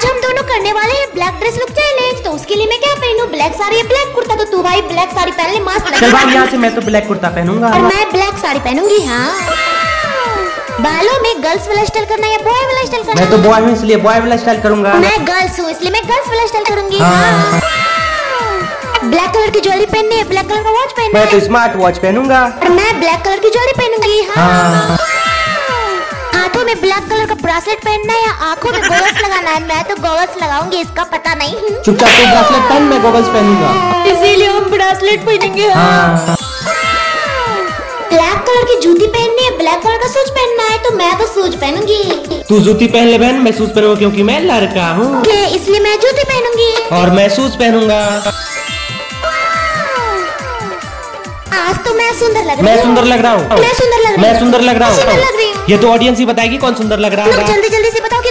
आज हम दोनों करने वाले हैं ब्लैक ड्रेस लुक चैलेंज तो उसके लिए मैं क्या पहनूं? ब्लैक साड़ी या ब्लैक कुर्ता? तो तू भाई ब्लैक साड़ी पहन ले मस्त। चल भाग यहाँ से मैं तो ब्लैक कुर्ता पहनूँगा। और मैं ब्लैक साड़ी पहनूँगी हाँ। बालों में गर्ल्स वाला स्टाइल करना है या बॉय वाला स्टाइल करना? मैं तो बॉय हूँ इसलिए बॉय वाला स्टाइल करूँगा। मैं गर्ल्स हूँ इसलिए मैं गर्ल्स वाला स्टाइल करूँगी हाँ। ब्लैक कलर की ज्वेलरी पहननी है ब्लैक कलर का वॉच पहनना मैं तो स्मार्ट वॉच पहनूँगा। और मैं ब्लैक कलर की ज्वेलरी पहनूँगी हाँ। हाँ। हाथों में ब्लैक कलर का ब्रासलेट पहनना है या आँखों में गोगल्स लगाना है? मैं तो गोगल्स लगाऊँगी इसका पता नहीं। चुपचाप तू ब्रेसलेट पहन मैं गॉगल्स पहनूँगा। इसीलिए हम ब्रासलेट पहनेंगे हाँ। ब्लैक कलर की जूती पहननी है ब्लैक कलर का सूज पहनना है तो मैं तो सूज पहनूँगी। तू जूती पहन ले बहन मैं शूज़ पहनूँगा क्योंकि मैं लड़का हूँ। इसलिए मैं जूती पहनूँगी। और मैं शूज़ पहनूँगा। आज तो मैं सुंदर लग रही मैं हूँ। सुंदर लग रहा हूँ। मैं सुंदर लग रहा हूँ। मैं सुंदर लग रही हूँ। ये तो ऑडियंस ही बताएगी कौन सुंदर लग रहा है जल्दी जल्दी से बताओ